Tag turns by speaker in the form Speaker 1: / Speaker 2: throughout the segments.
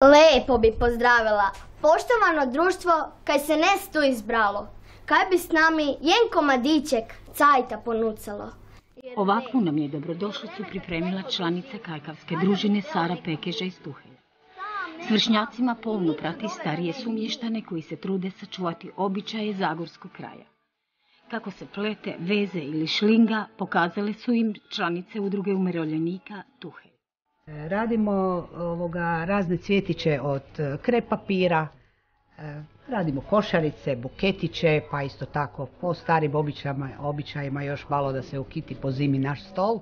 Speaker 1: Lepo bi pozdravila. Poštovano društvo, kaj se ne tu izbralo. Kaj bi s nami jen komadiček cajta ponucalo?
Speaker 2: Ovakvu nam je dobrodošlicu pripremila članica kajkavske družine Sara Pekeža iz Tuhelja. S vršnjacima polno prati starije sumještane koji se trude sačuvati običaje zagorskog kraja. Kako se plete, veze ili šlinga pokazale su im članice udruge umirovljenika Tuhelj.
Speaker 3: Radimo ovoga, razne cvjetiće od e, krep papira, e, radimo košarice, buketiće, pa isto tako po starim običajima, običajima još malo da se ukiti po zimi naš stol.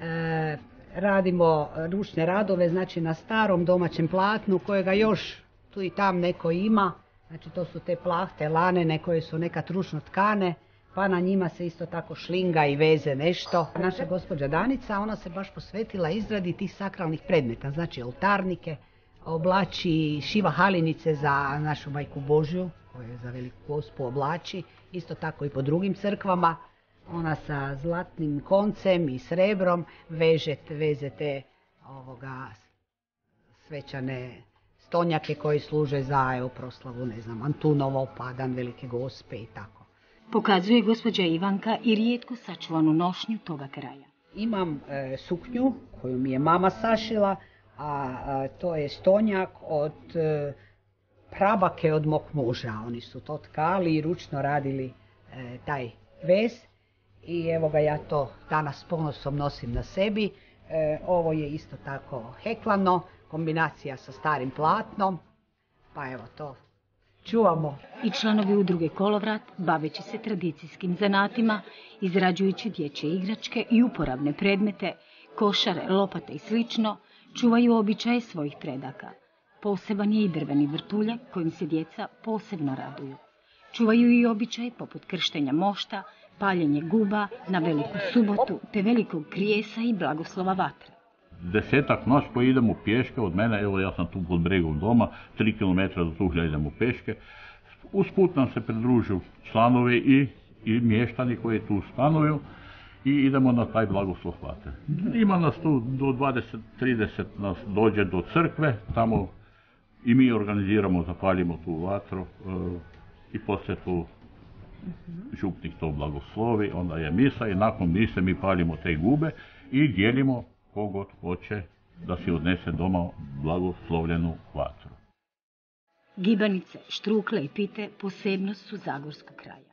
Speaker 3: E, radimo ručne radove, znači na starom domaćem platnu kojega još tu i tam neko ima. Znači to su te plahte, lane, koje su nekad ručno tkane, pa na njima se isto tako šlinga i veze nešto. Naša gospođa Danica, ona se baš posvetila izradi tih sakralnih predmeta, znači oltarnike, oblači, šiva halinice za našu majku Božju, koju za veliku gospu oblači, isto tako i po drugim crkvama. Ona sa zlatnim koncem i srebrom veže, veze te ovoga, svečane stonjake koji služe za evo, proslavu, ne znam, Antunovo, pa Dan Velike Gospe i tako.
Speaker 2: Pokazuje gospođa Ivanka i rijetko sačuvanu nošnju toga kraja.
Speaker 3: Imam e, suknju koju mi je mama sašila, a, to je stonjak od e, prabake od mog muža. Oni su to tkali i ručno radili e, taj vez i evo ga ja to danas ponosom nosim na sebi. E, ovo je isto tako heklano, kombinacija sa starim platnom, pa evo to čuvamo.
Speaker 2: I članovi udruge Kolovrat, baveći se tradicijskim zanatima, izrađujući dječje igračke i uporabne predmete, košare, lopate i slično, čuvaju običaje svojih predaka. Poseban je i drveni vrtuljak kojim se djeca posebno raduju. Čuvaju i običaje poput krštenja mošta, paljenje guba na veliku subotu, te velikog krijesa i blagoslova vatre.
Speaker 4: Desetak nas koji idemo pješke od mene, evo ja sam tu pod bregom doma, tri km do Tuhlja idemo peške. Usput nam se pridružuju članovi i, i mještani koji tu stanuju i idemo na taj blagoslov vatre. Ima nas tu do 20-30 nas dođe do crkve, tamo i mi organiziramo, zapaljimo tu vatru e, i poslije tu župnik to blagoslovi, onda je misa i nakon mise mi palimo te gube i dijelimo kogod hoće da si odnese doma blagoslovljenu vatru.
Speaker 2: Gibanice, štrukle i pite posebnost su Zagorskog kraja.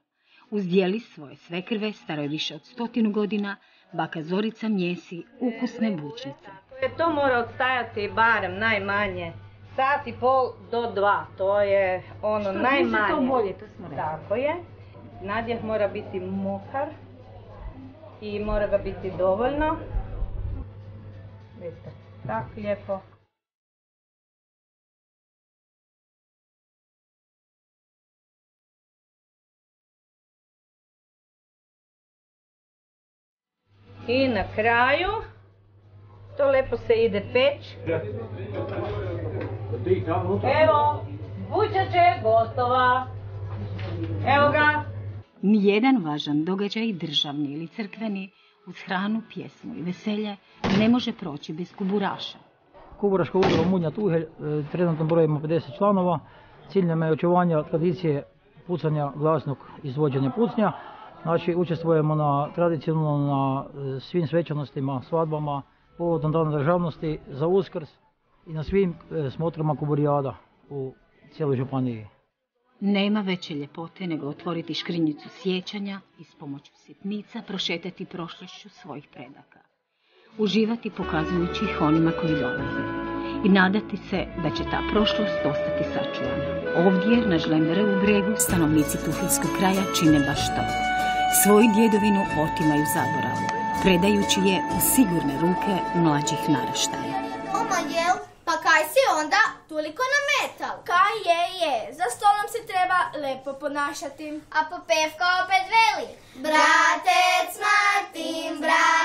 Speaker 2: Uzdjeli svoje svekrve, staro više od stotinu godina, baka Zorica mjesi ukusne bučnice.
Speaker 5: To mora odstajati barem najmanje sat i pol do dva. To je ono Što najmanje.
Speaker 2: to bolje, to smo rekli.
Speaker 5: Tako je. Nadjeh mora biti mokar i mora ga biti dovoljno. Vidite, tako lijepo. I na kraju to lepo se ide peć. Evo, bučače gotova. Evo ga.
Speaker 2: Nijedan važan događaj, državni ili crkveni, uz hranu, pjesmu i veselje, ne može proći bez kuburaša.
Speaker 6: Kuburaška udruga Munja Tuhelj, e, trenutno brojimo 50 članova. Cilj nam je očuvanja tradicije pucanja glasnog izvođenja pucnja. Znači, učestvujemo na tradicionalno na e, svim svečanostima, svadbama, povodom dana državnosti, za uskrs i na svim e, smotrama kuburijada u cijeloj županiji.
Speaker 2: Nema veće ljepote nego otvoriti škrinjicu sjećanja i s pomoću sitnica prošetati prošlošću svojih predaka. Uživati pokazujući ih onima koji dolaze i nadati se da će ta prošlost ostati sačuvana. Ovdje, na u bregu, stanovnici Tuhilskog kraja čine baš to. Svoju djedovinu otimaju zaboravu, predajući je u sigurne ruke mlađih naraštaja.
Speaker 1: Oma jel, pa kaj si onda toliko nametal? Kaj je, je, za stolom se treba lepo ponašati. A popevka opet veli. Bratec Martin, bratec